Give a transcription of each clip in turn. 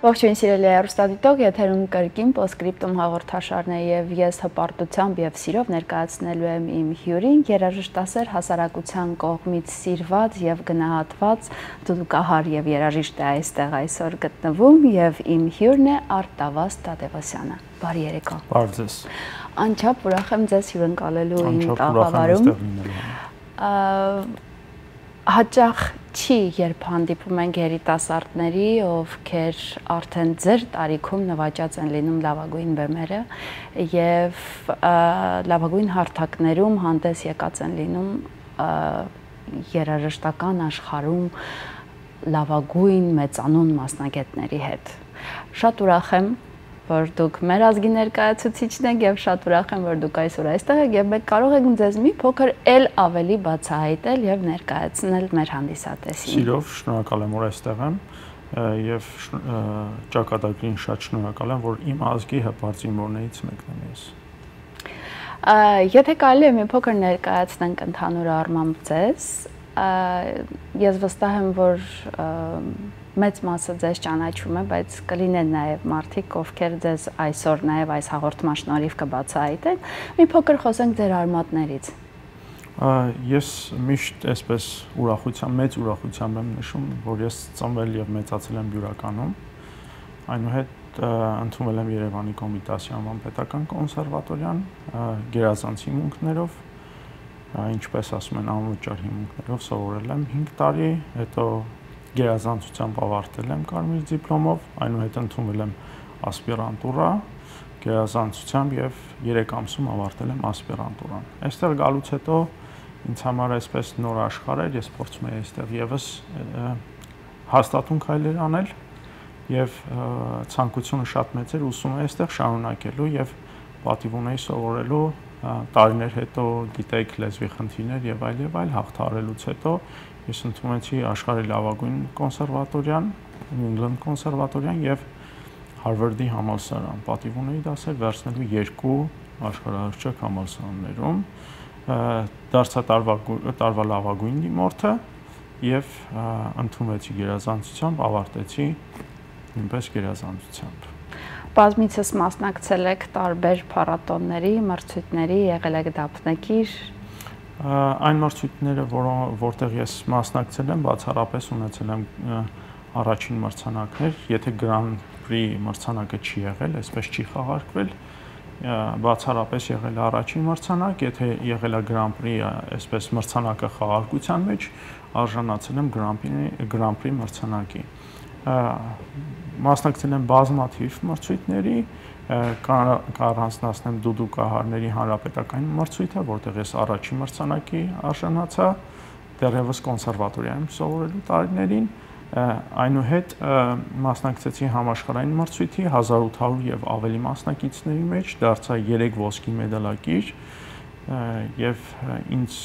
Ողջույն սիրելի հեռուստադիտող, եթերում կրկին Postscriptum հաղորդաշարն է եւ ես հպարտությամբ եւ սիրով ներկայացնելու եմ իմ հյուրին, երաժշտասեր հասարակության կողմից սիրված եւ գնահատված դուդուկահար եւ երաժիշտ է այստեղ այսօր գտնվում եւ իմ հյուրն է Արտավազ Տադևոսյանը։ Բարի երեկո։ Բարձես։ Անչափ ուրախ եմ ձեզ հյուրընկալելու իմ տաղավարում։ Հաճախ չի, երբ հանդիպում ենք երիտասարդների, ովքեր արդեն ձեր տարիքում նվաճած են լինում լավագույն բեմերը եւ լավագույն հարթակներում հանդես եկած են լինում երաժշտական աշխարհում լավագույն մեծանուն մասնագետների հետ։ Շատ ուրախ եմ, որ դուք մեր ազգի ներկայացուցիչն եք եւ շատ ուրախ եմ, որ դուք այսօր այստեղ եք եւ մենք կարող ենք ձեզ մի փոքր ել ավելի բացահայտել եւ ներկայացնել մեր հանդիսատեսին։ Սիրով շնորհակալ եմ, որ այստեղ եմ եւ ճակատագրին շատ շնորհակալ եմ, որ իմ ազգի հպարծի մորներից մեկն եմ ես։ Եթե կարելի է մի փոքր ներկայացնենք ընդհանուր առմամբ ձեզ, ես վստահ եմ, որ մեծ մասը ձեզ ճանաչում է, բայց կլինեն նաև մարդիկ, ովքեր ձեզ այսօր նաև այս հաղորդման շնորհիվ կբացահայտեն։ Մի փոքր խոսենք ձեր արմատներից։ Ես միշտ այսպես ուրախությամբ, մեծ ուրախությամբ եմ նշում, որ ես ծնվել եւ մեծացել եմ Բյուրականում։ Այնուհետ ընդունվել եմ Երևանի Կոմիտասի անվան պետական կոնսերվատորիան գերազանցի հիմունքներով ինչպես ասում են անվճար հիմունքներով սովորել եմ 5 տարի, հետո գերազանցությամբ ավարտել եմ կարմիր դիպլոմով, այնուհետ ընդունվել եմ ասպիրանտուրա գերազանցությամբ եւ 3 ամսում ավարտել եմ ասպիրանտուրան։ Այստեղ գալուց հետո ինձ համար այսպես նոր աշխարհ էր, ես փորձում եի այստեղ եւս հաստատուն քայլեր անել եւ ցանկությունը շատ մեծ էր, ուսում եի այստեղ շարունակելու եւ պատիվ ունեի սովորելու տարիներ հետո գիտեք լեզվի խնդիրներ եւ այլ եւ այլ հաղթարելուց հետո ես ընդունեցի աշխարհի լավագույն կոնսերվատորիան, New England կոնսերվատորիան եւ Harvard-ի համալսարան։ Պատիվ ունեի դասեր վերցնելու երկու աշխարհահռչակ համալսարաններում։ Դարձա տարվա տարվա լավագույն դիմորդը եւ ընդունվեցի գերազանցությամբ, ավարտեցի նույնպես գերազանցությամբ բազմիցս մասնակցել եք տարբեր փառատոնների, մրցույթների, եղել եք դափնեկիր, այն մրցույթները, որտեղ ես մասնակցել եմ, բացառապես ունեցել եմ առաջին մրցանակներ, եթե Grand Prix մրցանակը չի եղել, այսպես չի խաղարկվել, բացառապես եղել է առաջին մրցանակ, եթե եղել է Grand Prix, այսպես մրցանակը խաղարկության մեջ, արժանացել եմ Grand Prix Grand Prix մրցանակի։ Մասնակցել եմ բազմաթիվ մրցույթների, կառանձնացնեմ դուդուկահարների հանրապետական մրցույթը, որտեղ ես առաջին մրցանակի արժանացա, դեռևս կոնսերվատորիայում սովորելու տարիներին, այնուհետ մասնակցեցի համաշխարհային մրցույթի 1800 եւ ավելի մասնակիցների մեջ, դարձա 3 ոսկի մեդալակիր եւ ինձ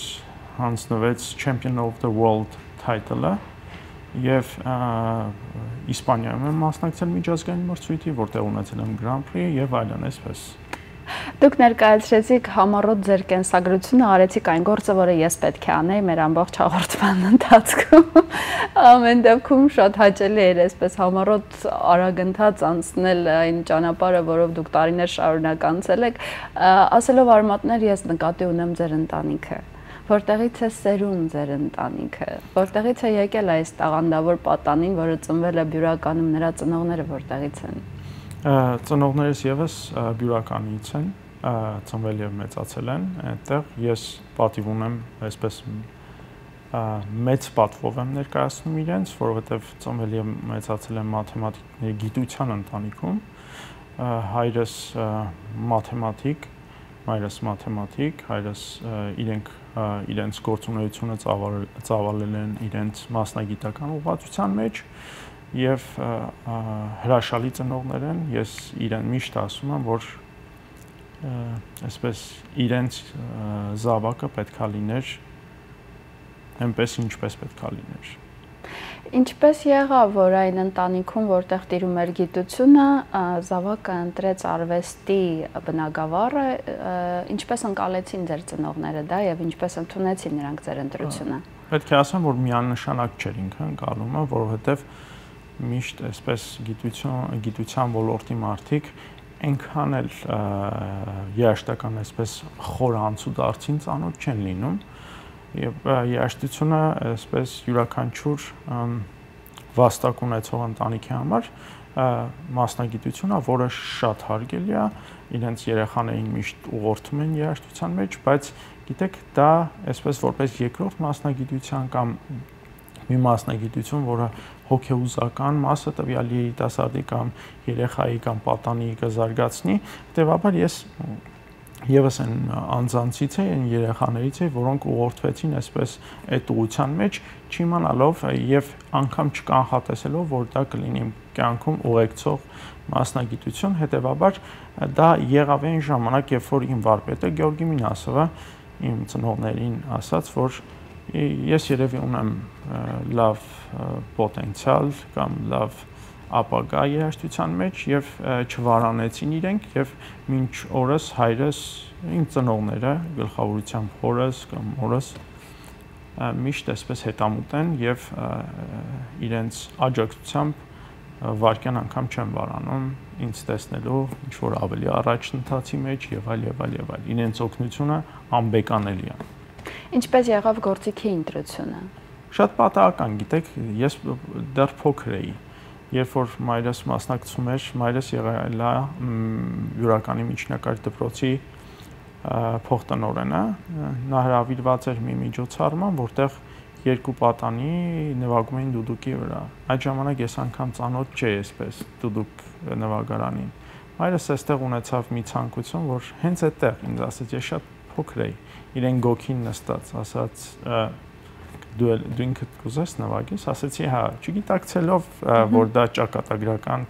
հանձնվեց Champion of the World title-ը եւ Իսպանիայում եմ մասնակցել միջազգային մրցույթի, որտեղ ունեցել եմ Grand Prix եւ այլն, այսպես։ Դուք ներկայացրեցիք համառոտ ձեր կենսագրությունը, արեցիք այն գործը, որը ես պետք է անեի մեր ամբողջ հաղորդման ընթացքում։ Ամեն դեպքում շատ հաճելի էր այսպես համառոտ արագընթաց անցնել այն ճանապարհը, որով դուք տարիներ շարունակ անցել եք, ասելով արմատներ ես նկատի ունեմ ձեր ընտանիքը որտեղից է սերուն ձեր ընտանիքը, որտեղից է եկել այս տաղանդավոր պատանին, որը ծնվել է բյուրականում, նրա ծնողները որտեղից են։ Ծնողներս եւս բյուրականից են, ծնվել եւ մեծացել են այնտեղ։ Ես պատիվ ունեմ այսպես մեծ պատվով եմ ներկայացնում իրենց, որովհետև ծնվել եւ մեծացել եմ մաթեմատիկների գիտության ընտանիքում։ Հայրս մաթեմատիկ, մայրս մաթեմատիկ, հայրս իրենք իրենց գործունեությունը ծավալել են իրենց մասնագիտական ուղղվածության մեջ եւ հրաշալի ծնողներ են ես իրեն միշտ ասում եմ որ այսպես իրենց զավակը պետքա լիներ այնպես ինչպես պետքա լիներ Ինչպես եղավ, որ այն ընտանիքում, որտեղ տիրում էր գիտությունը, զավակը ընտրեց արվեստի բնագավառը, ինչպես ընկալեցին ձեր ծնողները դա եւ ինչպես ընդունեցին նրանք ձեր ընտրությունը։ Պետք է ասեմ, որ միանշանակ չէր ինքը ընկալումը, որովհետեւ միշտ այսպես գիտություն գիտության ոլորտի մարդիկ այնքան էլ երաշտական այսպես խոր անցուդարձին ծանոթ չեն լինում եւ երաշտությունը այսպես յուրաքանչյուր վաստակ ունեցող ընտանիքի համար մասնագիտությունա, որը շատ հարգելի է, իրենց երեխաներին միշտ ուղղորդում են երաժշտության մեջ, բայց գիտեք, դա այսպես որպես երկրորդ մասնագիտության կամ մի մասնագիտություն, որը հոգեուզական մասը տվյալ երիտասարդի կամ երեխայի կամ պատանի կզարգացնի, հետեւաբար ես եւս այն անձանցից է, այն երեխաներից է, որոնք ուղղորդվեցին այսպես այդ ուղության մեջ, չիմանալով եւ անգամ չկանխատեսելով, որ դա կլինի կյանքում ուղեկցող մասնագիտություն, հետեւաբար դա եղավ այն ժամանակ, երբ որ իմ վարպետը Գեորգի Մինասովը իմ ծնողներին ասաց, որ ես երևի ունեմ լավ պոտենցիալ կամ լավ ապագա երաժշտության մեջ եւ չվարանեցին իրենք եւ մինչ օրս հայրս իմ ծնողները գլխավորությամբ հորս կամ մորս միշտ այսպես հետամուտ են եւ իրենց աջակցությամբ վարկյան անգամ չեմ վարանում ինձ տեսնելու ինչ որ ավելի առաջընթացի մեջ եւ այլ եւ այլ եւ այլ իրենց օգնությունը անբեկանելի է ինչպես եղավ գործիքի ընտրությունը? Շատ պատահական գիտեք ես դեռ փոքր էի երբ որ մայրս մասնակցում էր մայրս եղել է յուրականի միջնակարգ դպրոցի փոխտնօրենը նա հravirված էր մի միջոցառման որտեղ երկու պատանի նվագում էին դուդուկի վրա այդ ժամանակ ես անգամ ծանոթ չէի այսպես դուդուկ նվագարանին մայրս այստեղ ունեցավ մի ցանկություն որ հենց այդտեղ ինձ ասաց ես շատ փոքր էի իրեն գոքին նստած ասաց դու դու ինքդ կուզես նվագես, ասացի հա, չգիտակցելով, որ դա ճակատագրական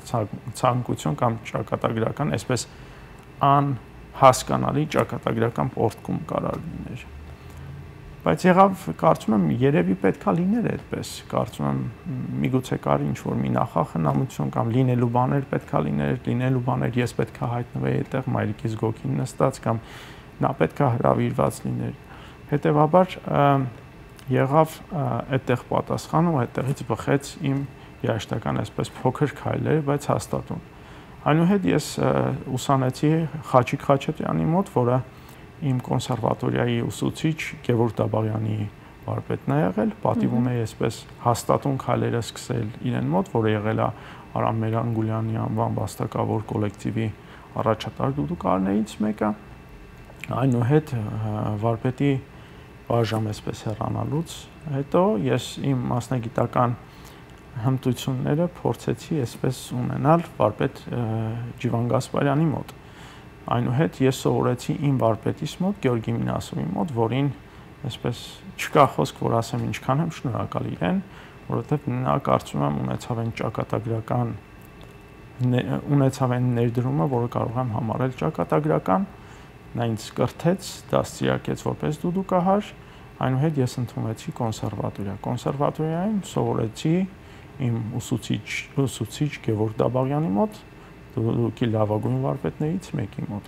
ցանկություն կամ ճակատագրական, այսպես ան հասկանալի ճակատագրական պորտկում կարար լիներ։ Բայց եղավ, կարծում եմ, երևի պետքա լիներ այդպես։ Կարծում եմ, միգուցե կար ինչ որ մի նախախնամություն կամ լինելու բաներ պետքա լիներ, լինելու բաներ ես պետքա հայտնվեի այդտեղ մայրիկիս գոքին նստած կամ նա պետքա հravirված լիներ։ Հետևաբար եղավ այդտեղ պատասխանը ու այդտեղից բխեց իմ երաշտական այսպես փոքր քայլեր, բայց հաստատուն։ Այնուհետ ես ուսանեցի Խաչիկ Խաչատյանի մոտ, որը իմ կոնսերվատորիայի ուսուցիչ Գևորգ Դաբաղյանի վարպետն է եղել, պատիվ ունեի այսպես հաստատուն քայլերը սկսել իրեն մոտ, որը եղել է Արամ Մերանգուլյանի անվան վաստակավոր կոլեկտիվի առաջատար դուդուկարներից մեկը։ Այնուհետ վարպետի բաժամ էսպես հեռանալուց հետո ես իմ մասնագիտական հմտությունները փորձեցի այսպես ունենալ վարպետ Ջիվան Գասպարյանի մոտ։ Այնուհետ ես սովորեցի իմ վարպետիս մոտ Գեորգի Մինասովի մոտ, որին այսպես չկա խոսք, որ ասեմ ինչքան եմ շնորհակալ իրեն, որովհետև նա կարծում եմ ունեցավ այն ճակատագրական ունեցավ այն ներդրումը, որը կարող եմ համարել ճակատագրական, նա ինձ կրթեց, դաստիարակեց որպես դուդուկահար, այնուհետ ես ընդունվեցի կոնսերվատորիա։ Կոնսերվատորիայում սովորեցի իմ ուսուցիչ ուսուցիչ Գևորգ Դաբաղյանի մոտ, դուդուկի լավագույն վարպետներից մեկի մոտ։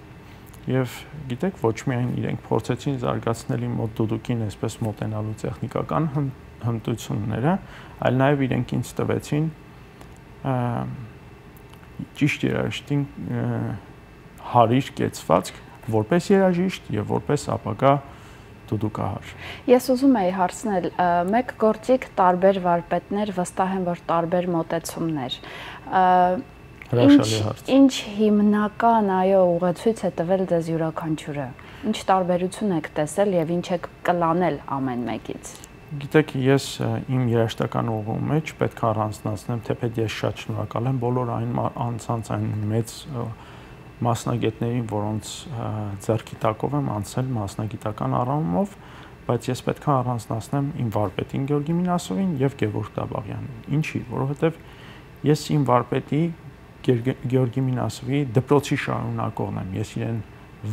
Եվ գիտեք, ոչ միայն իրենք փորձեցին զարգացնել իմ մոտ դուդուկին այսպես մոտենալու տեխնիկական հմտությունները, այլ նաև իրենք ինձ տվեցին ճիշտ երաժշտին հարիր կեցվածք որպես երաժիշտ եւ որպես ապագա դուդուկահար։ Ես ուզում եի հարցնել, մեկ գործիկ տարբեր վարպետներ վստահ եմ, որ տարբեր մոտեցումներ։ Հրաշալի հարց։ Ինչ հիմնական այո ուղեցույց է տվել ձեզ յուրաքանչյուրը։ Ինչ տարբերություն եք տեսել եւ ինչ եք կլանել ամեն մեկից։ Գիտեք, ես իմ երաշտական ուղու մեջ պետք է առանձնացնեմ, թեպետ ես շատ շնորհակալ եմ բոլոր այն անցած այն մեծ մասնագետներին, որոնց ձեռքի տակով եմ անցել մասնագիտական առումով, բայց ես պետք է առանձնացնեմ իմ վարպետին Գեորգի Մինասովին եւ Գևորգ Տաբաղյանին։ Ինչի, որովհետեւ ես իմ վարպետի Գեորգի Մինասովի դպրոցի շարունակողն եմ, ես իրեն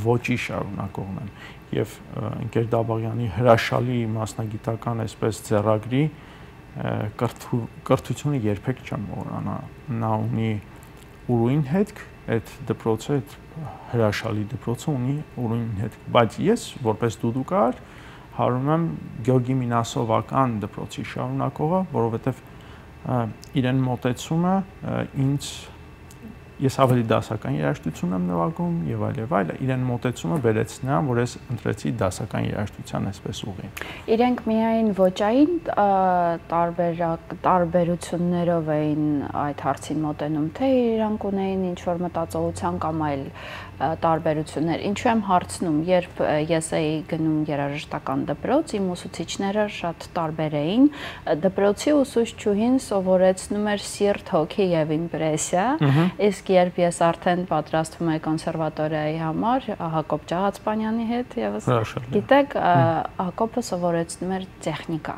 ոչի շարունակողն եմ եւ ընկեր Դաբաղյանի հրաշալի մասնագիտական այսպես ձեռագրի կրթությունը երբեք չեմ մոռանա։ Նա ունի ուրույն հետք այդ դպրոցը, այդ հրաշալի դպրոցը ունի ուրույն հետ, բայց ես որպես դուդուկար հարում եմ Գյորգի Մինասովական դպրոցի շարունակողը, որովհետև իրեն մոտեցումը ինձ ես ավելի դասական երաժշտություն եմ նվագում եւ այլ եւ այլ իրեն մոտեցումը վերեց նրան որ ես ընտրեցի դասական երաժշտության այսպես ուղին իրենք միայն ոճային տարբերակ տարբերություններով էին այդ հարցին մոտենում թե իրանք ունեին ինչ որ մտածողության կամ այլ տարբերություններ։ Ինչու եմ հարցնում, երբ ես էի գնում երաժշտական դպրոց, իմ ուսուցիչները շատ տարբեր էին։ Դպրոցի ուսուցչուհին սովորեցնում էր սիրտ հոգի եւ իմպրեսիա, իսկ երբ ես արդեն պատրաստվում եի կոնսերվատորիայի համար Հակոբ Ջահացպանյանի հետ եւս գիտեք, Հակոբը սովորեցնում էր տեխնիկա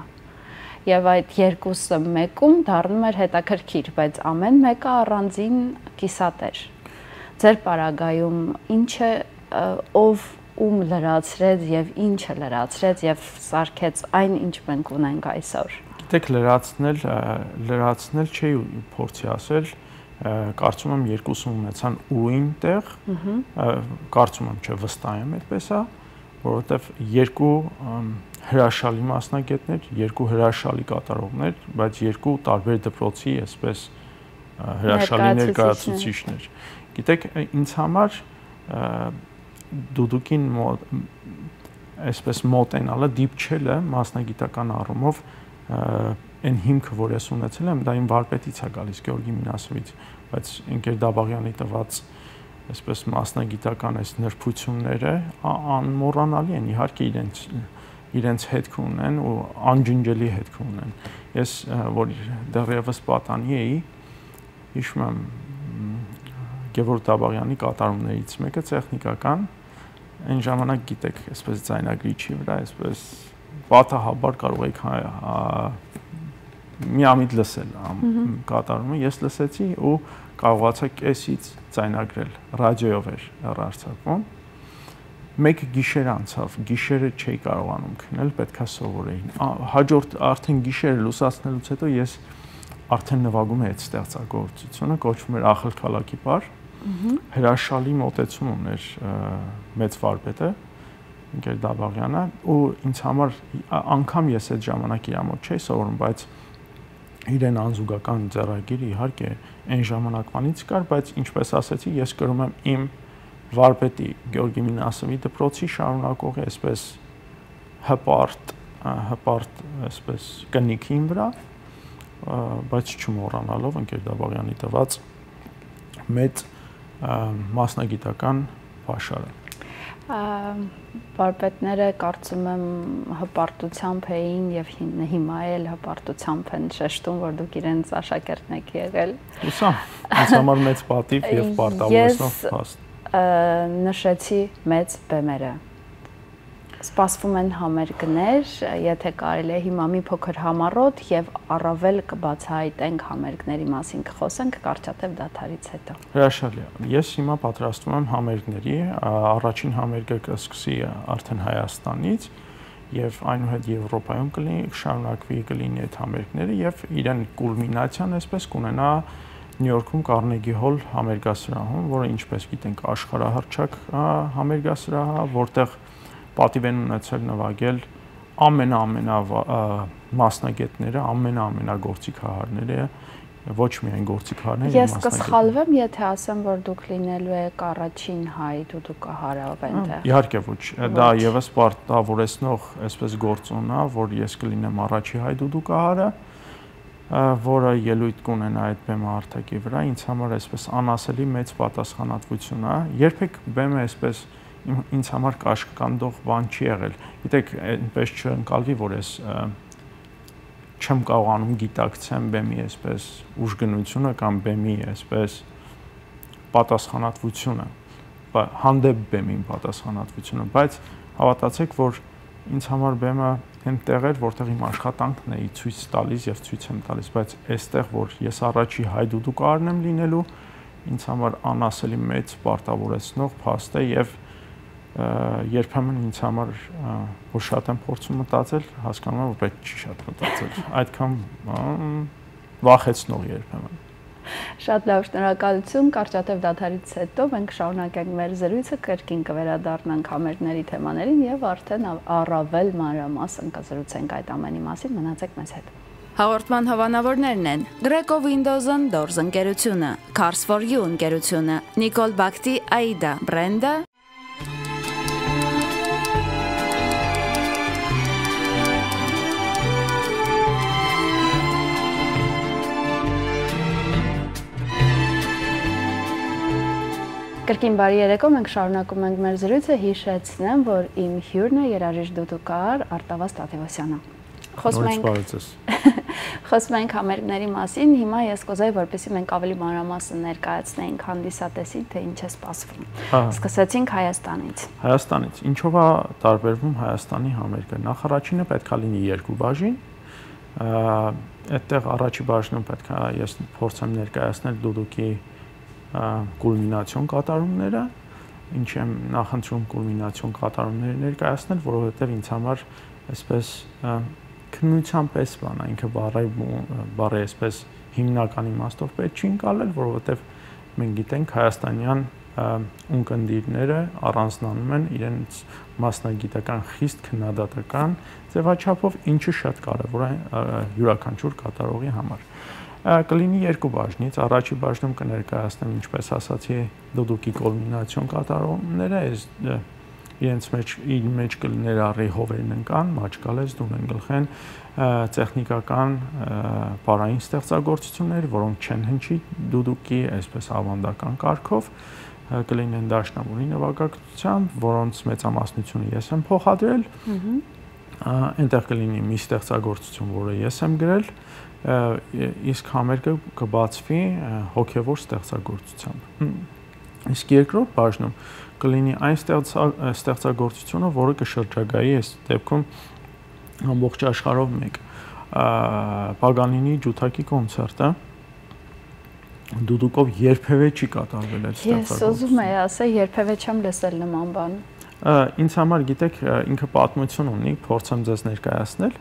եւ այդ երկուսը մեկում դառնում էր հետաքրքիր, բայց ամեն մեկը առանձին կիսատեր ձեր պարագայում ինչ է ով ում լրացրեց եւ ինչը լրացրեց եւ սարքեց այն ինչ մենք ունենք այսօր։ Գիտեք լրացնել լրացնել չի փորձի ասել կարծում եմ երկուսում ունեցան ուրույն տեղ կարծում եմ չէ վստահ եմ այդպես է որովհետեւ երկու հրաշալի մասնագետներ, երկու հրաշալի կատարողներ, բայց երկու տարբեր դպրոցի այսպես հրաշալի ներկայացուցիչներ։ Գիտեք, ինձ համար դուդուկին այսպես մոտենալը դիպչելը մասնագիտական առումով այն հիմքը, որ ես ունեցել եմ, դա իմ վարպետից է գալիս Գեորգի Մինասովից, բայց ընկեր Դաբաղյանի տված այսպես մասնագիտական այս նրբությունները անմոռանալի են իհարկե իրենց իրենց հետք ունեն ու անջնջելի հետք ունեն։ Ես որ դեռևս պատանի էի, հիշում եմ Գևորգ Դաբաղյանի կատարումներից մեկը տեխնիկական այն ժամանակ գիտեք, այսպես ձայնագրիչի վրա, այսպես պատահաբար կարող եք միամիտ լսել կատարումը, ես լսեցի ու կարողացա կեսից ձայնագրել, ռադիոյով էր հեռարձակվում մեկ գիշեր անցավ, գիշերը չէի կարողանում քնել, պետքա սովորեին։ Հաջորդ արդեն գիշերը լուսացնելուց հետո ես արդեն նվագում էի այդ ստեղծագործությունը, կոչվում էր Ախլ քալակի պար հրաշալի մոտեցում ուներ մեծ վարպետը ընկեր Դաբաղյանը ու ինձ համար անգամ ես այդ ժամանակ իր մոտ չէի սովորում, բայց իրեն անզուգական ձեռագիր իհարկե այն ժամանակվանից կար, բայց ինչպես ասեցի, ես կրում եմ իմ վարպետի Գեորգի Մինասովի դպրոցի շարունակողի այսպես հպարտ հպարտ այսպես կնիքին վրա բայց չմոռանալով ընկեր Դաբաղյանի տված մեծ մասնագիտական վաշարը վարպետները կարծում եմ հպարտությամբ էին եւ հիմա էլ հպարտությամբ են շեշտում որ դուք իրենց աշակերտն եք եղել հուսամ ինձ համար մեծ պատիվ եւ պարտավորեցնող փաստ նշեցի մեծ բեմերը սպասվում են համերգներ, եթե կարելի է հիմա մի փոքր համառոտ եւ առավել կբացահայտենք համերգների մասին կխոսենք կարճատև դաթարից հետո։ Հրաշալի Ես հիմա պատրաստվում եմ համերգների, առաջին համերգը կսկսի արդեն Հայաստանից եւ այնուհետ Եվրոպայում կլինի, շարունակվի կլինի այդ համերգները եւ իրեն կուլմինացիան այսպես կունենա Նյու Յորքում Carnegie Hall համերգասրահում, որը ինչպես գիտենք աշխարհահռչակ համերգասրահ է, որտեղ պատիվ են ունեցել նվագել ամենա-ամենա մասնագետները, ամենա-ամենագործիքահարները ոչ միայն գործիքարներ, ես կսխալվեմ, եթե ասեմ, որ դուք լինելու եք առաջին հայ դուդուկահարով այնտեղ։ Իհարկե ոչ, դա եւս պարտավորեցնող այսպես գործոն է, որ ես կլինեմ առաջի հայ դուդուկահարը, որը ելույթ կունենա այդ բեմը արտակի վրա, ինձ համար այսպես անասելի մեծ պատասխանատվություն է։ Երբեք բեմը այսպես ինձ համար կաշկանդող բան չի եղել։ Գիտեք, այնպես չընկալվի, որ ես չեմ կարողանում գիտակցեմ բեմի այսպես ուժգնությունը կամ բեմի այսպես պատասխանատվությունը, հանդեպ բեմին պատասխանատվությունը, բայց հավատացեք, որ ինձ համար բեմը այնտեղ էր, որտեղ իմ աշխատանքն էի ցույց տալիս եւ ցույց եմ տալիս, բայց այստեղ, որ ես առաջի հայդուդուկարն եմ լինելու, ինձ համար անասելի մեծ պարտավորեցնող փաստ է եւ և երբեմն ինձ համար որ շատ եմ փորձում մտածել, հասկանում եմ, որ պետք չի շատ մտածել։ Այդքան վախեցնող երբեմն։ Շատ լավ, շնորհակալություն։ Կարճատև դաթարից հետո մենք շարունակենք մեր զրույցը, կրկին կվերադառնանք համերգների թեմաներին եւ արդեն առավել մանրամասն կզրուցենք այդ ամենի մասին։ Մնացեք մեզ հետ։ Հաղորդման հավանավորներն են. Greco Windows-ն Doors ընկերությունը, Cars for You ընկերությունը, Nicole Bakti Aida բրենդը Կրկին բարի երեկո, մենք շարունակում ենք մեր զրույցը, հիշեցնեմ, որ իմ հյուրն է երաժիշտ դուդուկար Արտավաս Տաթևոսյանը։ Խոսում ենք Խոսում ենք համերգների մասին, հիմա ես կուզեի, որպեսզի մենք ավելի մանրամասն ներկայացնեինք հանդիսատեսին, թե ինչ է սպասվում։ Սկսեցինք Հայաստանից։ Հայաստանից։ Ինչով է տարբերվում Հայաստանի համերգը։ Նախ առաջինը պետքա լինի երկու բաժին, այդտեղ առաջի բաժնում պետքա ես փորձեմ ներկայացնել դուդուկի կուլմինացիոն կատարումները, ինչ եմ նախընտրում կուլմինացիոն կատարումները ներկայացնել, որովհետև ինձ համար այսպես քննության պես բան, ինքը բառը բառը այսպես հիմնական իմաստով պետք չի ընկալել, որովհետև մենք գիտենք հայաստանյան ունկնդիրները առանձնանում են իրենց մասնագիտական խիստ քննադատական ձևաչափով, ինչը շատ կարևոր է յուրաքանչյուր կատարողի համար կլինի երկու բաժնից։ Առաջի բաժնում կներկայացնեմ, ինչպես ասացի, դուդուկի կոլմինացիոն կատարումները, այս իրենց մեջ իր մեջ կներառի հովերն ընկան, մաճկալես, դունեն գլխեն, տեխնիկական բարային ստեղծագործություններ, որոնք չեն հնչի դուդուկի այսպես ավանդական կարգով կլինեն դաշնամուրի նվագակցությամբ, որոնց մեծամասնությունը ես եմ փոխադրել։ Այնտեղ կլինի մի ստեղծագործություն, որը ես եմ գրել, իսկ համերգը կբացվի հոգևոր ստեղծագործությամբ։ Իսկ երկրորդ բաժնում կլինի այն ստեղծագործությունը, որը կշրջագայի այս դեպքում ամբողջ աշխարհով մեկ Պագանինի ջութակի կոնցերտը դուդուկով երբևէ չի կատարվել այդ ստեղծագործությունը։ Ես ուզում եի ասել, երբևէ չեմ լսել նման բան ինձ համար գիտեք ինքը պատմություն ունի, փորձեմ ձեզ ներկայացնել,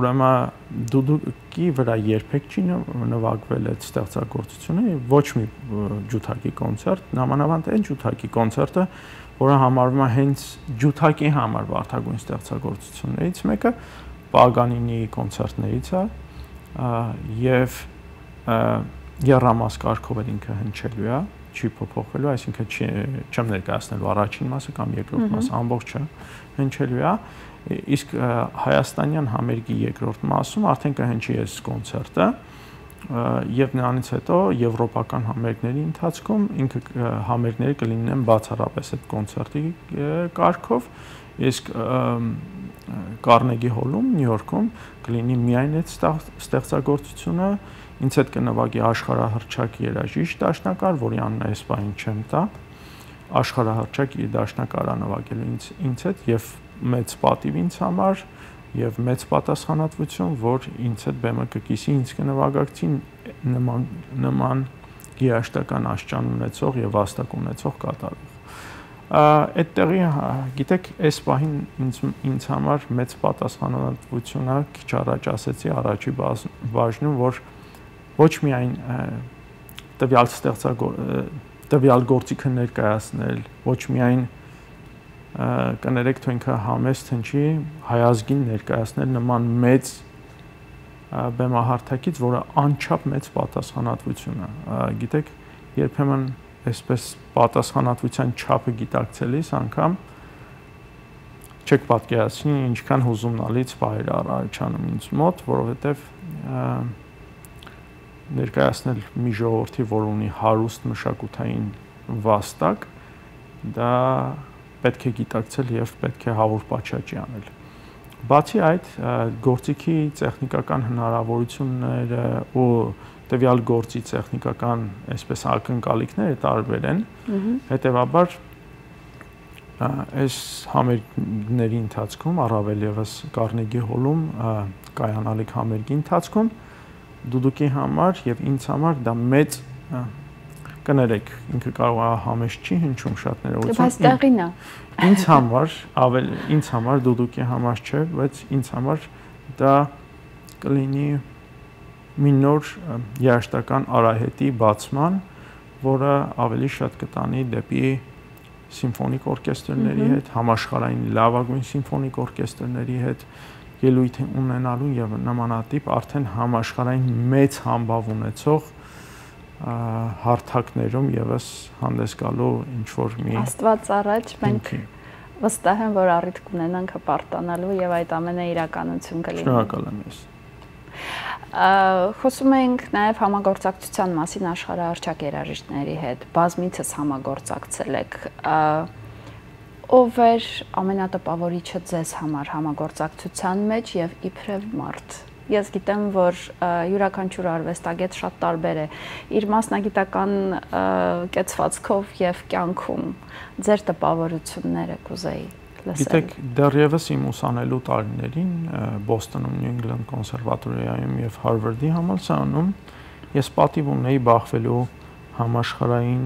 ուրեմն դուդուկի վրա երբեք չի նվագվել այդ ստեղծագործությունը, ոչ մի ջութակի կոնցերտ, նամանավանդ այն ջութակի կոնցերտը, որը համարվում է հենց ջութակի համար վարդագույն ստեղծագործություններից մեկը, Պագանինի կոնցերտներից է եւ երամաս կարգով ինքը հնչելու է չի փոփոխվելու, այսինքն չի չեմ ներկայացնելու առաջին մասը կամ երկրորդ մասը, ամբողջը հնչելու է, իսկ հայաստանյան համերգի երկրորդ մասում արդեն կհնչի այս կոնցերտը եւ նրանից հետո եվրոպական համերգների ընթացքում ինքը համերգները կլինեն բացառապես այդ կոնցերտի կարգով իսկ Կարնեգի հոլում Նյու Յորքում կլինի միայն այդ ստեղծագործությունը ինձ հետ կնվագի աշխարհահռչակ երաժիշտ դաշնակար, որի անունը այս բային չեմ տա, աշխարհահռչակ դաշնակարա նվագելու ինձ ինձ հետ եւ մեծ պատիվ ինձ համար եւ մեծ պատասխանատվություն, որ ինձ հետ բեմը կկիսի ինձ կնվագակցի նման նման երաշտական աշճան ունեցող եւ վաստակ ունեցող կատարող այդտեղի գիտեք այս պահին ինձ ինձ համար մեծ պատասխանատվություն է քիչ առաջ ասեցի առաջի բաժնում որ ոչ միայն տվյալ ստեղծագոր տվյալ գործիքը ներկայացնել, ոչ միայն կներեք թե ինքը համեստ հնչի հայազգին ներկայացնել նման մեծ բեմահարթակից, որը անչափ մեծ պատասխանատվություն է։ Գիտեք, երբեմն այսպես պատասխանատվության չափը գիտակցելիս անգամ չեք պատկերացնի ինչքան հուզումնալից բայր առաջանում ինձ մոտ, որովհետև ներկայացնել մի ժողովրդի, որ ունի հարուստ մշակութային վաստակ, դա պետք է գիտակցել եւ պետք է հավուր պատշաճի անել։ Բացի այդ, գործիքի տեխնիկական հնարավորությունները ու տվյալ գործի տեխնիկական, այսպես ակնկալիքները տարբեր են։ Հետևաբար այս համերգների ընթացքում առավել եւս Կարնեգի հոլում կայանալիք համերգի ընթացքում դուդուկի համար եւ ինձ համար դա մեծ կներեք ինքը կարող է համեստ չի հնչում շատ ներողություն բայց տեղին է ինձ համար ավել ինձ համար դուդուկի համար չէ բայց ինձ համար դա կլինի մի նոր երաշտական արահետի բացման որը ավելի շատ կտանի դեպի սիմֆոնիկ օրկեստրների հետ համաշխարհային լավագույն սիմֆոնիկ օրկեստրների հետ ելույթ ունենալու եւ նմանատիպ արդեն համաշխարհային մեծ համբավ ունեցող հարթակներում եւս հանդես գալու ինչ որ մի Աստված առաջ մենք վստահ եմ որ առիթ կունենանք հպարտանալու եւ այդ ամենը իրականություն կլինի։ Շնորհակալ եմ ես։ Խոսում ենք նաև համագործակցության մասին աշխարհահռչակ երաժիշտների հետ։ Բազմիցս համագործակցել եք։ Ով էր ամենատպավորիչը ձեզ համար համագործակցության մեջ եւ իբրև մարդ։ Ես գիտեմ, որ յուրաքանչյուր արվեստագետ շատ տարբեր է իր մասնագիտական կեցվածքով եւ կյանքում։ Ձեր տպավորությունները կուզեի լսել։ Գիտեք, դեռևս իմ ուսանելու տարիներին Բոստոնում, Նյու Ինգլանդ կոնսերվատորիայում եւ Հարվարդի համալսարանում ես պատիվ ունեի բախվելու համաշխարհային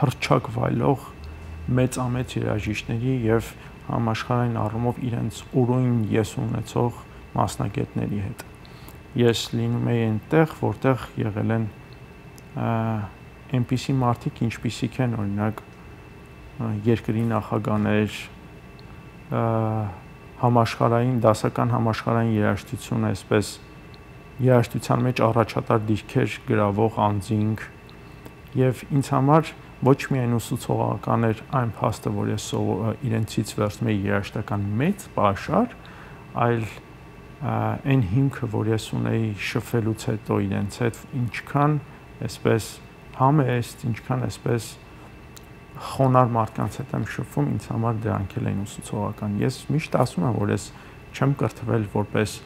հրճակ վայլող մեծամեծ երաժիշտների եւ համաշխարհային առումով իրենց ուրույն ես ունեցող մասնագետների հետ։ Ես լինում եի այնտեղ, որտեղ եղել են այնպիսի մարդիկ, ինչպիսիք են օրինակ երկրի նախագաներ, համաշխարային դասական համաշխարային երաժշտություն, այսպես երաժշտության մեջ առաջատար դիրքեր գրավող անձինք եւ ինձ համար ոչ միայն ուսուցողական էր այն փաստը, որ ես իրենցից վերցնում եի երաժշտական մեծ pašար, այլ այն հիմքը, որ ես ունեի շփվելուց հետո իրենց հետ ինչքան այսպես համեստ, ինչքան այսպես խոնար մարդկանց հետ եմ շփվում, ինձ համար դրանք էլ են ուսուցողական։ Ես միշտ ասում եմ, որ ես չեմ կրթվել որպես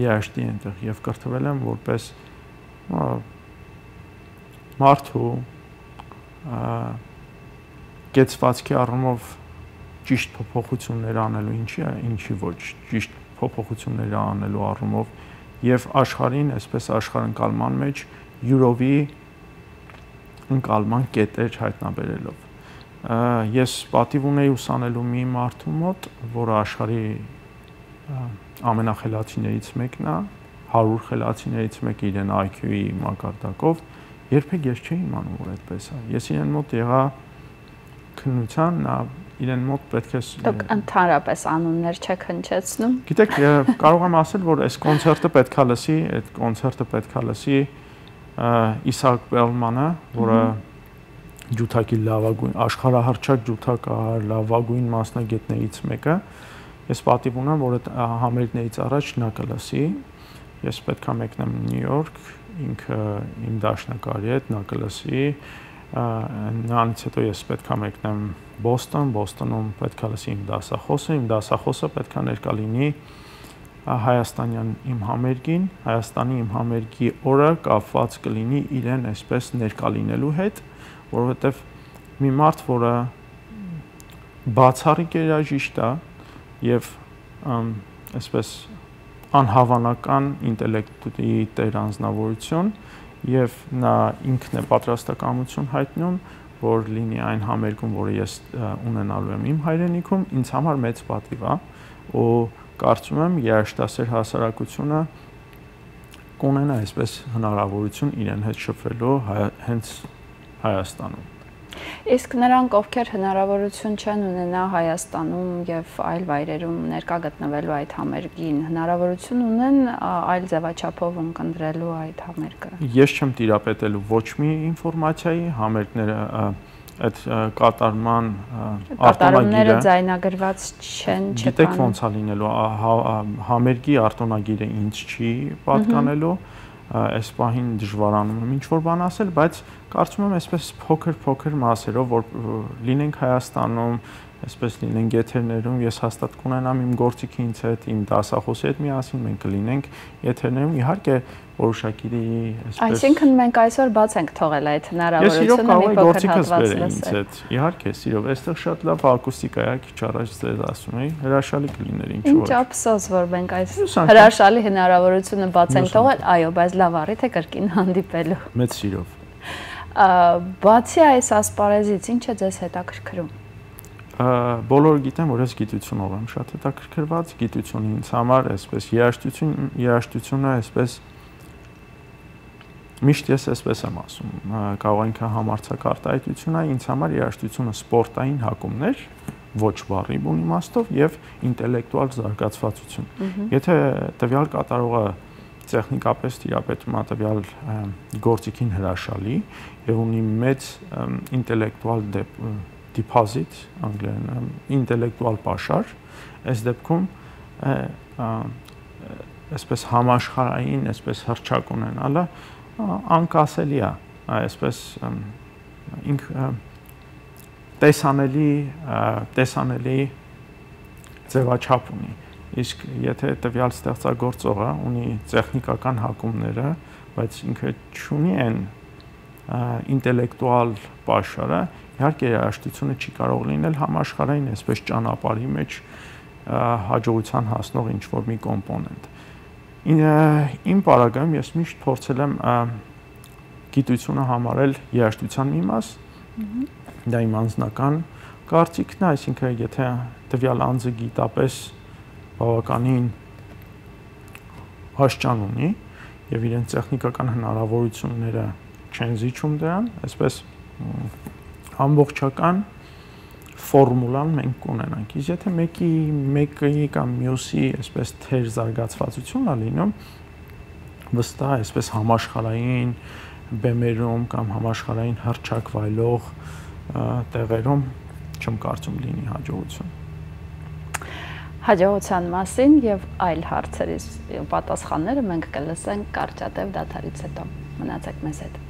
երաշտի այնտեղ եւ կրթվել եմ որպես մարդու կեցվածքի առումով ճիշտ փոփոխություններ անելու ինչի է, ինչի ոչ ճիշտ փոփոխություններ անելու առումով եւ աշխարհին, այսպես աշխարհընկալման մեջ յուրովի ընկալման կետեր հայտնաբերելով ես պատիվ ունեի ուսանելու մի մարդու մոտ, որը աշխարհի ամենախելացիներից մեկն է, 100 խելացիներից մեկը իրեն IQ-ի մակարդակով, երբեք ես չէի իմանում, որ այդպես է։ Ես իրեն մոտ եղա քննության, նա իրեն մոտ պետք է Դուք ընդհանրապես անուններ չեք հնչեցնում։ Գիտեք, կարող եմ ասել, որ այս կոնցերտը պետքա լսի, այդ կոնցերտը պետքա լսի Իսահակ Պերլմանը, որը ջութակի լավագույն աշխարհահռչակ ջութակահար լավագույն մասնագետներից մեկը ես պատիվ ունեմ որ այդ համերգներից առաջ նա կլսի ես պետքա մեկնեմ Նյու Յորք ինքը իմ դաշնակարի հետ նա կլսի նրանից հետո ես պետքա մեկնեմ Բոստոն Բոստոնում պետքա լսի իմ դասախոսը իմ դասախոսը պետքա ներկա լինի հայաստանյան իմ համերգին հայաստանի իմ համերգի օրը կապված կլինի իրեն այսպես ներկա լինելու հետ որովհետև մի մարդ, որը բացառիկ երաժիշտ է եւ այսպես անհավանական ինտելեկտի տեր անznավորություն եւ նա ինքն է պատրաստակամություն հայտնում որ լինի այն համերգում, որը ես ունենալու եմ իմ հայրենիքում, ինձ համար մեծ պատիվ է ու կարծում եմ երաշտասեր հասարակությունը կունենա այսպես հնարավորություն իրեն հետ շփվելու հենց Հայաստանում։ Իսկ նրանք, ովքեր հնարավորություն չեն ունենա Հայաստանում եւ այլ վայրերում ներկա գտնվելու այդ համերգին, հնարավորություն ունեն այլ ձևաչափով ընկնդրելու այդ համերգը։ Ես չեմ տիրապետելու ոչ մի ինֆորմացիայի, համերգները այդ կատարման արտոնագիրը ձայնագրված չեն, չկան։ Գիտեք ոնց է լինելու, համերգի արտոնագիրը ինձ չի պատկանելու։ այս պահին դժվարանում եմ ինչ որ բան ասել, բայց կարծում եմ այսպես փոքր-փոքր մասերով որ լինենք Հայաստանում, այսպես լինենք եթերներում, ես հաստատ կունենամ իմ գործիքի ինձ հետ, իմ դասախոսի հետ միասին մենք կլինենք եթերներում, իհարկե որոշակի այսպես Այսինքն մենք այսօր բաց ենք թողել այդ հնարավորությունը մի փոքր հատված լսել։ Իհարկե, սիրով, այստեղ շատ լավ ակուստիկա է, քիչ առաջ ձեզ ասում էի, հրաշալի կլիներ ինչ որ։ Ինչ ափսոս, որ մենք այս հրաշալի հնարավորությունը բաց ենք թողել, այո, բայց լավ առիթ է կրկին հանդիպելու։ Մեծ սիրով։ Բացի այս ասպարեզից, ինչ է ձեզ հետաքրքրում? Բոլորը գիտեն, որ ես գիտությունով եմ շատ հետաքրքրված, գիտությունը ինձ համար այսպես երաշտություն, երաշտությունը այսպես միշտ ես այսպես եմ ասում, կարող ինքը համարցակ արտահայտություն է, ինձ համար երաշտությունը սպորտային հակումներ, ոչ բառի բուն իմաստով եւ ինտելեկտուալ զարգացվածություն։ Եթե տվյալ կատարողը տեխնիկապես տիրապետում է տվյալ գործիքին հրաշալի եւ ունի մեծ ինտելեկտուալ deposit անգլերեն ինտելեկտուալ պաշար, այս դեպքում այսպես համաշխարհային, այսպես հրճակ ունենալը անկասելի է, այսպես ինք տեսանելի տեսանելի ձևաչափ ունի իսկ եթե տվյալ ստեղծագործողը ունի տեխնիկական հակումները բայց ինքը չունի այն ինտելեկտուալ պաշարը իհարկե երաժշտությունը չի կարող լինել համաշխարհային այսպես ճանապարհի մեջ հաջողության հասնող ինչ որ մի կոմպոնենտ իմ պարագայում ես միշտ փորձել եմ գիտությունը համարել երաժշտության մի մաս դա իմ անձնական կարծիքն է այսինքն եթե տվյալ անձը գիտապես բավականին հաշճան ունի եւ իրեն տեխնիկական հնարավորությունները չեն զիջում դրան այսպես ամբողջական ֆորմուլան մենք կունենանք։ Իսկ եթե մեկի մեկի կամ մյուսի այսպես թեր զարգացվածությունն է լինում, վստահ այսպես համաշխարային բեմերում կամ համաշխարային հրճակ վայլող տեղերում չեմ կարծում լինի հաջողություն հաջողության մասին եւ այլ հարցերի պատասխանները մենք կլսենք կարճատև դաթարից հետո մնացեք մեզ հետ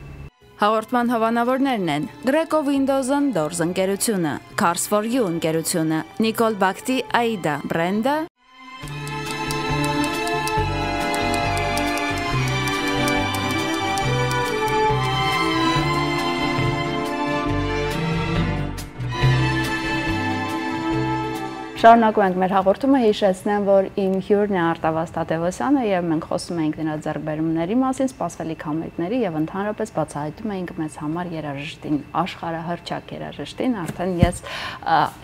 Հաղորդման հովանավորներն են. Greco Windows-ն Doors ընկերությունը, Cars for You ընկերությունը, Nicole Bakti Aida բրենդը Շարունակում ենք մեր հաղորդումը, հիշեցնեմ, որ իմ հյուրն է Արտավազ Տատևոսյանը եւ մենք խոսում ենք նրա ձեռբերումների մասին, սպասվելիք համերգների եւ ընդհանրապես բացահայտում ենք մեզ համար երաժշտին, աշխարհահռչակ երաժշտին, արդեն ես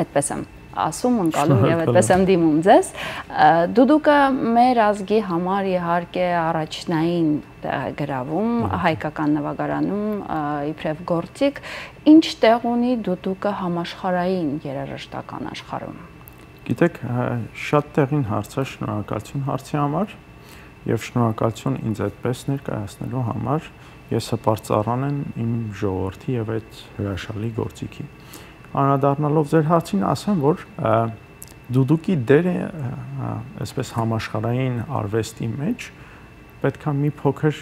այդպես եմ ասում ընկալում եւ այդպես եմ դիմում ձեզ դուդուկը մեր ազգի համար իհարկե առաջնային գրավում հայկական նվագարանում իբրև գործիկ ինչ տեղ ունի դուդուկը համաշխարային երաժշտական աշխարհում Գիտեք, շատ տեղին հարց է շնորհակալություն հարցի համար եւ շնորհակալություն ինձ այդպես ներկայացնելու համար։ Ես հպարծառան եմ իմ ժողովրդի եւ այդ հրաշալի գործիքի։ Անդրադառնալով ձեր հարցին ասեմ, որ դուդուկի դերը այսպես համաշխարային արվեստի մեջ պետքա մի փոքր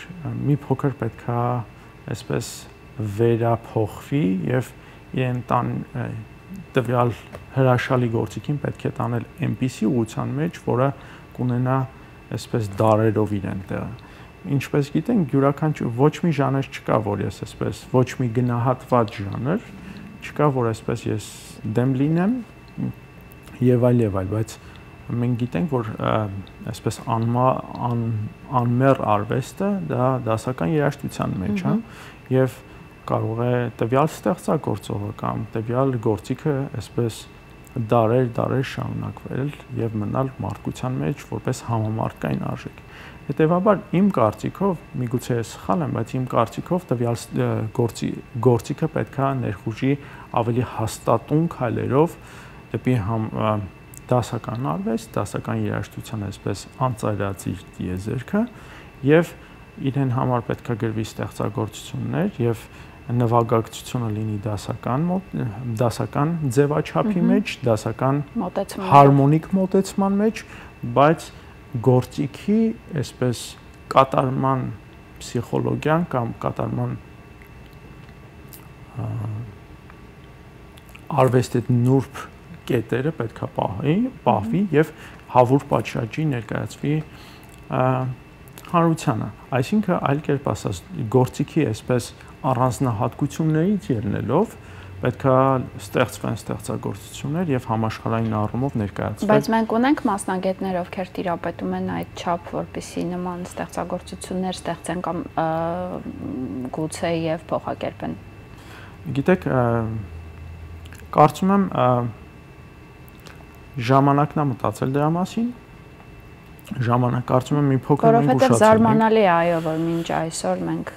մի փոքր պետքա այսպես վերափոխվի եւ իրեն տան տվյալ հրաշալի գործիքին պետք է տանել այնպիսի ուղղության մեջ, որը կունենա այսպես դարերով իրեն տեղը։ Ինչպես գիտենք, յուրաքանչյուր ոչ մի ժանր չկա, որ ես այսպես ոչ մի գնահատված ժանր չկա, որ այսպես ես դեմ լինեմ եւ այլ եւ այլ, բայց մենք գիտենք, որ այսպես անմա ան, անմեր արվեստը դա դասական երաժշտության մեջ է եւ կարող է տվյալ ստեղծագործողը կամ տվյալ գործիքը այսպես դարեր դարեր շարունակվել եւ մնալ մարդկության մեջ որպես համամարտկային արժեք։ Հետևաբար իմ կարծիքով, միգուցե սխալ եմ, բայց իմ կարծիքով տվյալ գործի գործիքը պետքա ներխուժի ավելի հաստատուն քայլերով դեպի համ դասական արվեստ, դասական երաժշտության այսպես անծայրածիր դիեզերքը եւ իրեն համար պետքա գրվի ստեղծագործություններ եւ և նվագակցությունը լինի դասական դասական ձևաչափի մեջ, դասական հարմոնիկ մոտեցման մեջ, բայց գործիքի այսպես կատարման պսիխոլոգիան կամ կատարման արվեստի նուրբ կետերը պետքա պահի, պահվի եւ հավուր պատշաճի ներկայացվի հանրությանը։ Այսինքն այլ կերպ ասած, գործիքի այսպես առանձնահատկություններից ելնելով պետքա ստեղծվեն ստեղծագործություններ եւ համաշխարհային առումով ներկայացվեն։ Բայց մենք ունենք մասնագետներ, ովքեր տիրապետում են այդ չափ, որպիսի նման ստեղծագործություններ ստեղծեն կամ գուցե եւ փոխակերպեն։ Գիտեք, կարծում եմ ժամանակն է մտածել դրա մասին ժամանակ կարծում եմ մի փոքր մենք ուշացել ենք։ Որովհետև զարմանալի է այո, որ մինչ այսօր մենք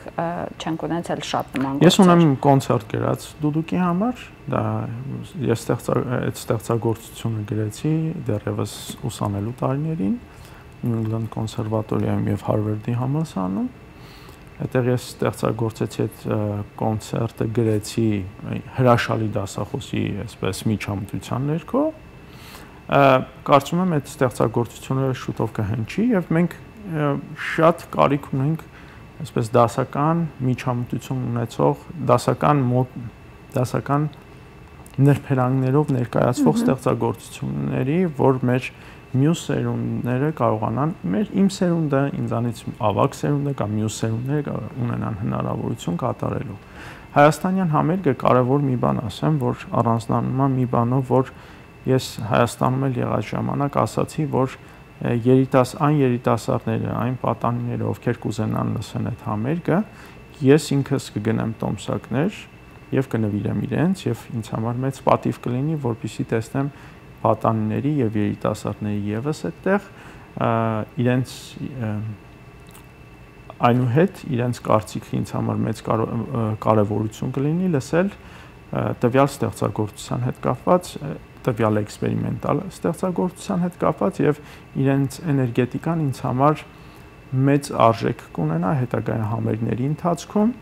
չենք ունեցել շատ նման գործեր։ Ես ունեմ կոնցերտ գրած Դուդուկի համար, դա ես ստեղծա այդ ստեղծագործությունը գրեցի դեռևս ուսանելու տարիներին New England կոնսերվատորիայում եւ Harvard-ի համալսարանում։ Այդտեղ ես ստեղծագործեցի այդ կոնցերտը գրեցի հրաշալի դասախոսի այսպես միջամտության ներքո կարծում եմ այդ ստեղծագործությունը շուտով կհնչի եւ մենք շատ կարիք ունենք այսպես դասական միջամտություն ունեցող դասական մոտ դասական ներფերանգներով ներկայացվող ստեղծագործությունների, որ մեր մյուս սերունդները կարողանան մեր իմ սերունդը ինձանից ավակ սերունդը կամ մյուս սերունդները ունենան հնարավորություն կատարելու։ Հայաստանյան համերգը կարևոր մի բան ասեմ, որ առանձնանում է մի բանով, որ ես Հայաստանում էլ եղած ժամանակ ասացի, որ երիտաս այն երիտասարդները, այն պատանիները, ովքեր կուզենան լսեն այդ համերգը, ես ինքս կգնեմ տոմսակներ եւ կնվիրեմ իրենց եւ ինձ համար մեծ պատիվ կլինի, որpիսի տեսնեմ պատանիների եւ երիտասարդների եւս այդտեղ իրենց այնուհետ իրենց կարծիքը ինձ համար մեծ կարևորություն կլինի լսել տվյալ ստեղծագործության հետ կապված տվյալ էքսպերիմենտալ ստեղծագործության հետ կապված եւ իրենց էներգետիկան ինձ համար մեծ արժեք կունենա հետագա համերգների ընթացքում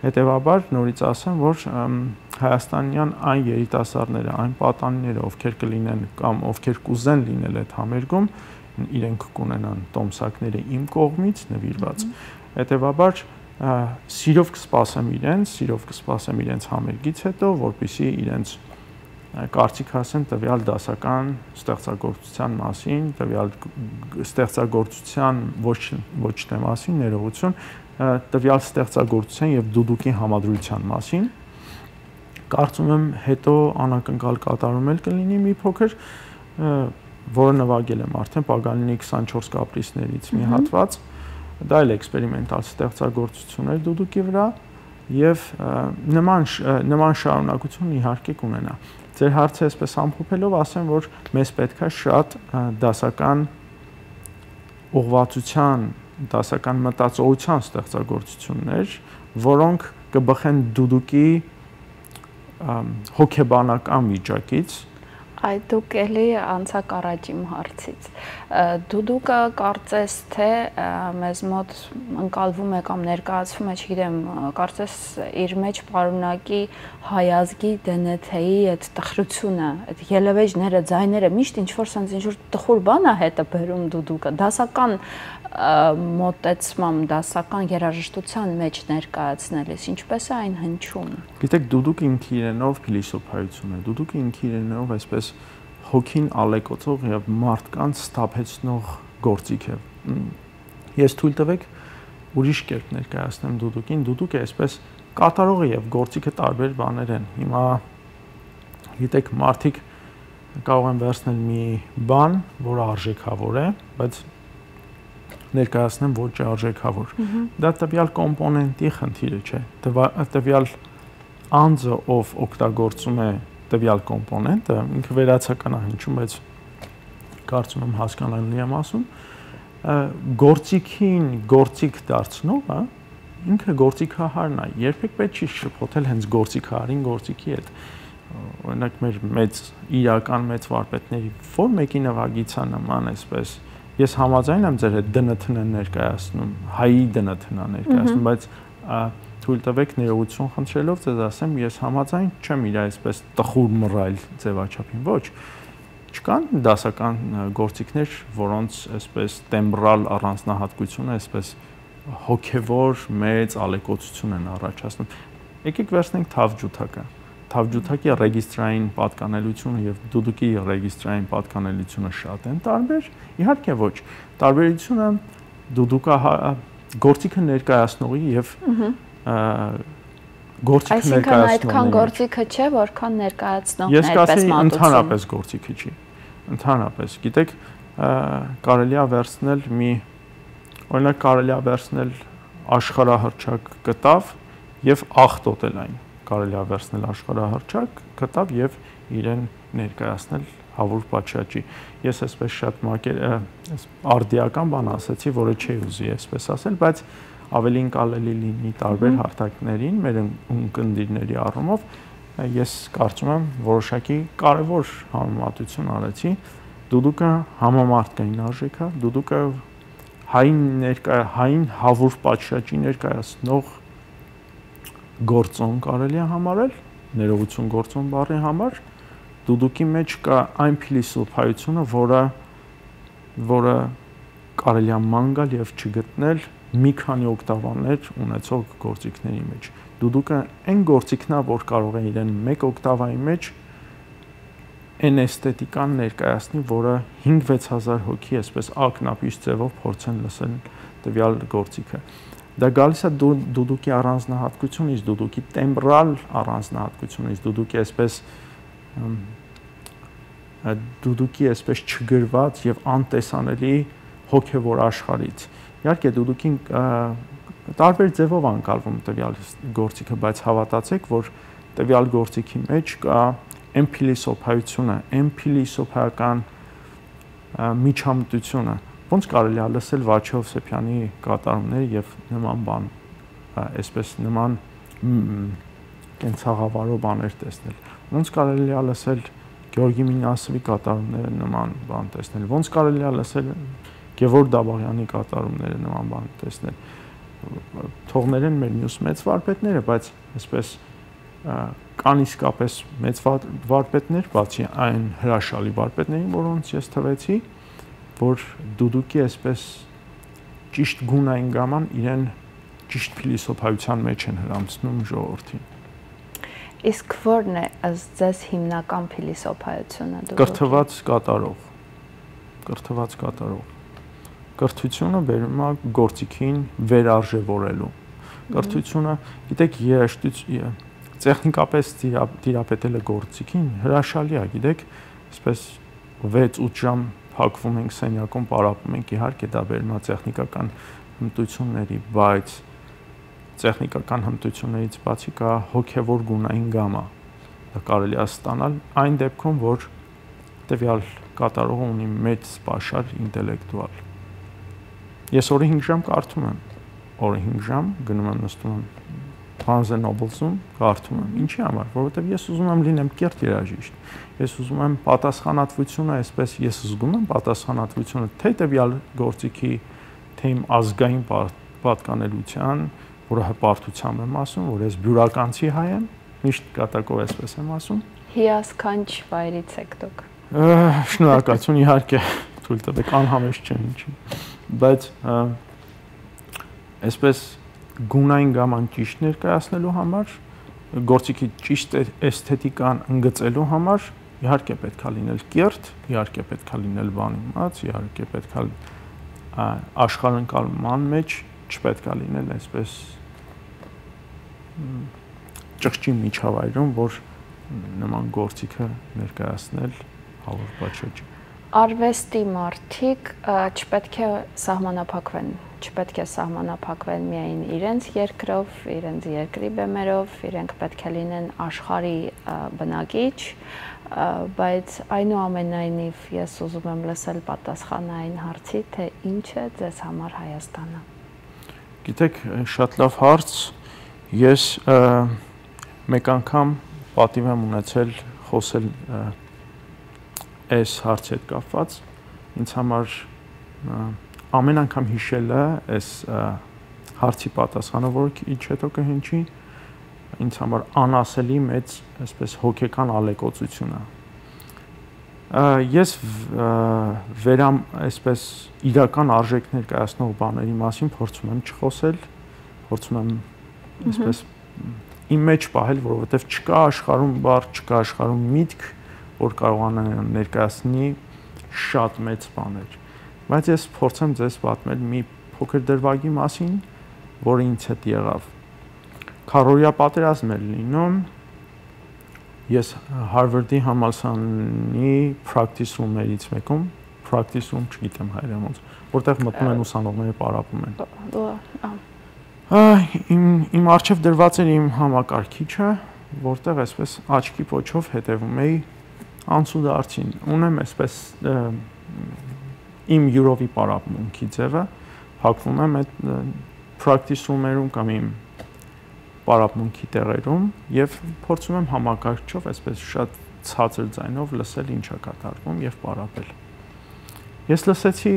հետեւաբար նորից ասեմ որ հայաստանյան այն երիտասարդները այն պատանիները ովքեր կլինեն կամ ովքեր կուզեն լինել այդ համերգում իրենք կունենան տոմսակները իմ կողմից նվիրված հետեւաբար սիրով կսպասեմ իրենց սիրով կսպասեմ իրենց համերգից հետո որpիսի իրենց կարծիք ասեմ տվյալ դասական ստեղծագործության մասին, տվյալ ստեղծագործության ոչ ոչ թե մասին, ներողություն, տվյալ ստեղծագործության եւ դուդուկի համադրության մասին։ Կարծում եմ հետո անակնկալ կատարում էլ կլինի մի փոքր, որը նվագել եմ արդեն Պագանինի 24 կապրիսներից մի հատված։ Դա էլ էքսպերիմենտալ ստեղծագործություն էր դուդուկի վրա եւ նման նման շարունակություն իհարկե կունենա ձեր հարցը այսպես ամփոփելով ասեմ, որ մեզ պետքա շատ դասական ուղղվածության, դասական մտածողության ստեղծագործություններ, որոնք կբխեն դուդուկի հոգեբանական վիճակից Այդ դուք էլի անցակ առաջ իմ հարցից։ Դուդուկը կարծես թե մեզ մոտ ընկալվում է կամ ներկայացվում է, չգիտեմ, կարծես իր մեջ պարունակի հայազգի DNT-ի այդ տխրությունը, այդ ելևեջները, ձայները, միշտ ինչ որ sense ինչ որ տխուր բան է հետը բերում դուդուկը։ Դասական մոտեցմամ դասական երաժշտության մեջ ներկայացնելիս ինչպես է այն հնչում? Գիտեք դուդուկ ինքի իրենով փիլիսոփայություն է դուդուկ ինքի իրենով այսպես հոգին ալեկոծող եւ մարդկանց ստապեցնող գործիք է ես թույլ տվեք ուրիշ կերպ ներկայացնեմ դուդուկին դուդուկը այսպես կատարողը եւ գործիքը տարբեր բաներ են հիմա գիտեք մարդիկ կարող են վերցնել մի բան, որը արժեքավոր է, բայց ներկայացնեմ ոչ արժեքավոր։ Դա տվյալ կոմպոնենտի խնդիրը չէ։ Տվյալ անձը, ով օգտագործում է տվյալ կոմպոնենտը, ինքը վերացական է հնչում, բայց կարծում եմ հասկանալի եմ ասում, գործիքին գործիք դարձնողը ինքը գործիքահարն է։ Երբեք պետք չի շփոթել հենց գործիքահարին գործիքի հետ օրինակ մեր մեծ իրական մեծ վարպետների որ մեկի նվագիցա նման այսպես ես համաձայն եմ ձեր հետ ԴՆԹ-ն ներկայացնում, հայի ԴՆԹ-ն ներկայացնում, բայց թույլ տվեք ներողություն խնդրելով ձեզ ասեմ, ես համաձայն չեմ իր այսպես տխուր մռայլ ձևաչափին, ոչ չկան դասական գործիքներ, որոնց այսպես տեմբրալ առանձնահատկությունը այսպես հոգևոր մեծ ալեկոծություն են առաջացնում։ Եկեք վերցնենք թավ ջութակը թավջութակի ռեգիստրային պատկանելությունը եւ դուդուկի ռեգիստրային պատկանելությունը շատ են տարբեր։ Իհարկե ոչ։ Տարբերությունը դուդուկա գործիքը ներկայացնողի եւ գործիքը ներկայացնողի։ Այսինքն այդքան գործիքը չէ, որքան ներկայացնողն է այդպես մատուցում։ Ես կասեի ընդհանրապես գործիքը չի։ Ընդհանրապես, գիտեք, կարելի է վերցնել մի օրինակ կարելի է վերցնել աշխարհահռչակ կտավ եւ ախտոտել այն կարելի է վերցնել աշխարհահռչակ, կտավ եւ իրեն ներկայացնել հավուր պատշաճի։ Ես այսպես շատ մակեր արդիական բան ասացի, որը չի ուզի այսպես ասել, բայց ավելի ընկալելի լինի տարբեր հարթակներին մեր ունկնդիրների առումով ես կարծում եմ որոշակի կարևոր համեմատություն արեցի դուդուկը համամարտկային արժեք է դուդուկը հային ներկա հային հավուր պատշաճի ներկայացնող գործոն կարելի է համարել ներողություն գործոն բառի համար դուդուկի մեջ կա այն փիլիսոփայությունը որը որը կարելի է ման գալ եւ չգտնել մի քանի օկտավաներ ունեցող գործիքների մեջ։ Դուդուկը այն գործիքն է, որ կարող է իրեն 1 օկտավայի մեջ այն էսթետիկան ներկայացնի, որը 5-6000 հոգի այսպես ակնապիշ ձևով փորձեն լսել տվյալ գործիքը։ Դա գալիս է դուդուկի առանձնահատկությունից, դուդուկի տեմբրալ առանձնահատկությունից, դուդուկի այսպես դուդուկի այսպես չգրված եւ անտեսանելի հոգեվոր աշխարից Իհարկե դուդուկին տարբեր ձևով անկալվում տվյալ գործիքը, բայց հավատացեք, որ տվյալ գործիքի մեջ կա այն փիլիսոփայությունը, այն փիլիսոփայական միջամտությունը, ոնց կարելի է լսել Վաչով Սեփյանի կատարումները եւ նման բան, այսպես նման կենցաղավարով բաներ տեսնել։ Ոնց կարելի է լսել Գյորգի Մինասովի կատարումները նման բան տեսնել։ Ոնց կարելի է լսել Գևոր Դաբաղյանի կատարումները նման բան տեսնել։ Թողներ են մեր մյուս մեծ վարպետները, բայց այսպես կան իսկապես մեծ վարպետներ, բացի այն հրաշալի վարպետներին, որոնց ես թվեցի, որ դուդուկի այսպես ճիշտ գունային գաման իրեն ճիշտ փիլիսոփայության մեջ են հрамցնում ժողովրդին։ Իսկ ո՞րն է ըստ ձեզ հիմնական փիլիսոփայությունը դուք։ Կրթված կատարող։ Կրթված կատարող։ Կրթությունը վերում է գործիքին վերարժևորելու։ Կրթությունը, գիտեք, երաշտից տեխնիկապես դիրապետելը գործիքին հրաշալի է, գիտեք, այսպես 6-8 ժամ փակվում ենք սենյակում, պարապում ենք, իհարկե դա բերում է տեխնիկական հմտությունների, բայց տեխնիկական հմտություններից բացի կա հոգևոր գունային գամա։ Դա կարելի է ստանալ այն դեպքում, որ տվյալ կատարողը ունի մեծ սպաշար ինտելեկտուալ Ես օրը 5 ժամ կարդում եմ։ Օրը 5 ժամ գնում եմ նստում եմ Barnes Nobles-ում կարդում եմ։ Ինչի համար, որովհետև ես ուզում եմ լինեմ կերտ երաժիշտ։ Ես ուզում եմ պատասխանատվությունը, այսպես ես զգում եմ պատասխանատվությունը թե տվյալ գործիքի, թե իմ ազգային պատկանելության, որը հպարտությամբ եմ ասում, որ ես բյուրականցի հայ եմ, միշտ կատակով այսպես եմ ասում։ Հիասքանչ վայրից եք դուք։ Շնորհակալություն իհարկե, թույլ տվեք անհամեշտ չէ ինչի բայց այսպես գունային գաման ճիշտ ներկայացնելու համար գործիքի ճիշտ էսթետիկան ընդգծելու համար իհարկե պետքա լինել կերտ, իհարկե պետքա լինել բանիմաց, իհարկե պետքա աշխարհընկալման մեջ չպետքա լինել այսպես ճղճի միջավայրում, որ նման գործիքը ներկայացնել հավուր բաչոջի արվեստի մարդիկ չպետք է սահմանափակվեն, չպետք է սահմանափակվեն միայն իրենց երկրով, իրենց երկրի բեմերով, իրենք պետք է լինեն աշխարհի բնակիչ, բայց այնուամենայնիվ ես ուզում եմ լսել պատասխանը այն հարցի, թե ինչ է ձեզ համար Հայաստանը։ Գիտեք, շատ լավ հարց։ Ես մեկ անգամ պատիվ եմ ունեցել խոսել այս հարցի հետ կապված ինձ համար ամեն անգամ հիշելը այս հարցի պատասխանը, որ ինչ հետո կհնչի, ինձ համար անասելի մեծ, այսպես հոգեկան ալեկոծություն է։ Ես վերամ այսպես իրական արժեքներ կայացնող բաների մասին փորձում եմ չխոսել, փորձում եմ այսպես իմ մեջ պահել, որովհետև չկա աշխարհում բառ, չկա աշխարհում միտք, որ կարողանան ներկայացնի շատ մեծ բաներ։ Բայց ես փորձեմ ձեզ պատմել մի փոքր դրվագի մասին, որը ինձ հետ եղավ։ Քարորիա պատերազմ էր լինում։ Ես Harvard-ի համալսարանի practice room-երից մեկում, practice room չգիտեմ հայերեն ոնց, որտեղ մտնում են ուսանողները պարապում են։ Իմ իմ արժև դրված էր իմ համակարգիչը, որտեղ այսպես աչքի փոչով հետևում էի անցուդարձին ունեմ այսպես իմ յուրովի պարապմունքի ձևը հակվում եմ այդ practice room-երում կամ իմ պարապմունքի տեղերում եւ փորձում եմ համակարգչով այսպես շատ ցածր ձայնով լսել ինչա կատարվում եւ պարապել։ Ես լսեցի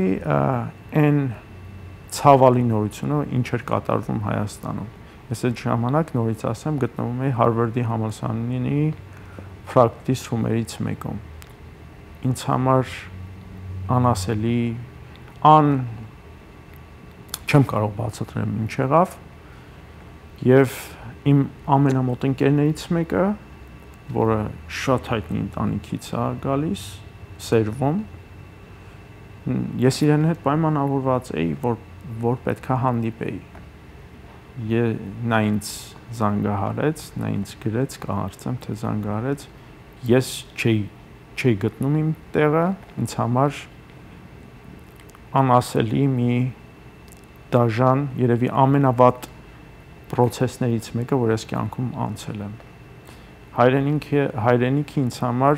այն ցավալի նորությունը, ինչ էր կատարվում Հայաստանում։ Ես այդ ժամանակ նորից ասեմ գտնվում էի Harvard-ի համալսարանի practice room-երից մեկում։ Ինձ համար անասելի ան չեմ կարող բացատրել ինչ եղավ եւ իմ ամենամոտ ընկերներից մեկը որը շատ հայտնի ընտանիքից է գալիս սերվում ես իրեն հետ պայմանավորված էի որ որ պետքա հանդիպեի նա ինձ զանգահարեց նա ինձ գրեց կարծեմ թե զանգահարեց ես չէի չէի գտնում իմ տեղը ինձ համար անասելի մի դաժան երևի ամենավատ process-ներից մեկը, որ ես կյանքում անցել եմ։ Հայրենիքը հայրենիքը ինձ համար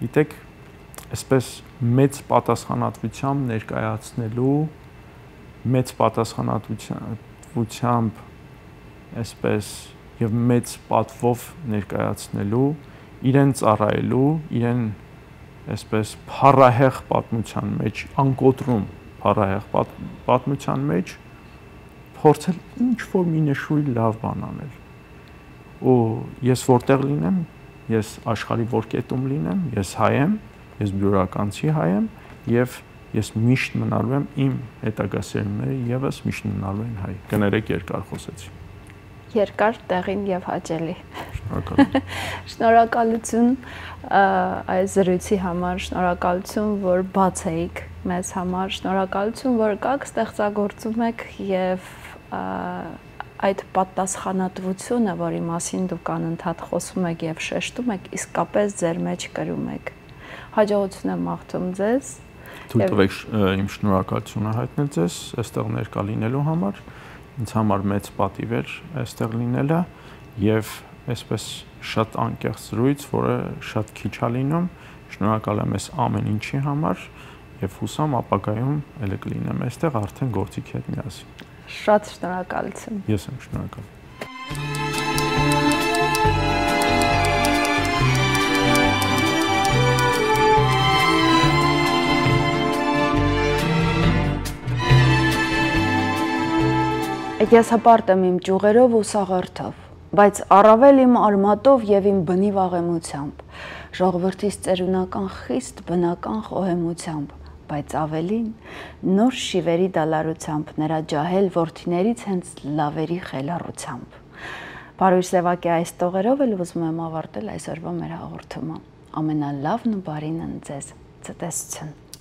գիտեք, այսպես մեծ պատասխանատվությամբ ներկայացնելու մեծ պատասխանատվությամբ այսպես եւ մեծ պատվով ներկայացնելու իրեն ծառայելու, իրեն այսպես փառահեղ պատմության մեջ, անկոտրում փառահեղ պատմության մեջ փորձել ինչ որ մի նշույլ լավ բան անել։ Ու ես որտեղ լինեմ, ես աշխարի որ կետում լինեմ, ես հայ եմ, ես բյուրականցի հայ եմ եւ ես միշտ մնալու եմ իմ հետագա սերունդները եւս միշտ մնալու են հայ։ Կներեք երկար խոսեցի։ Երկար, տեղին եւ հաճելի։ Շնորհակալ։ Շնորհակալություն այս զրույցի համար, շնորհակալություն, որ բաց եք մեզ համար, շնորհակալություն, որ կաք ստեղծագործում եք եւ այդ պատասխանատվությունը, որի մասին դուք անընդհատ խոսում եք եւ շեշտում եք, իսկապես ձեր մեջ կրում եք։ Հաջողություն եմ մաղթում ձեզ։ Թույլ տվեք իմ շնորհակալությունը հայտնել ձեզ այստեղ ներկա լինելու համար։ Ինձ համար մեծ պատիվ էր այստեղ լինելը եւ այսպես շատ անկեղծ զրույց, որը շատ քիչ է լինում։ Շնորհակալ եմ այս ամեն ինչի համար եւ հուսամ ապագայում ելը կլինեմ այստեղ արդեն գործիքի հետ միասին։ Շատ շնորհակալություն։ Ես եմ շնորհակալ։ ես հպարտ եմ իմ ճյուղերով ու սաղարթով, բայց առավել իմ արմատով եւ իմ բնի վաղեմությամբ, ժողովրդից ծերունական խիստ բնական խոհեմությամբ, բայց ավելին նոր շիվերի դալարությամբ նրա ջահել ворթիներից հենց լավերի խելառությամբ։ Պարույս Սևակի այս տողերով էլ ուզում եմ ավարտել այսօրվա մեր հաղորդումը։ Ամենալավն ու բարինն ձեզ։ Ցտեսություն։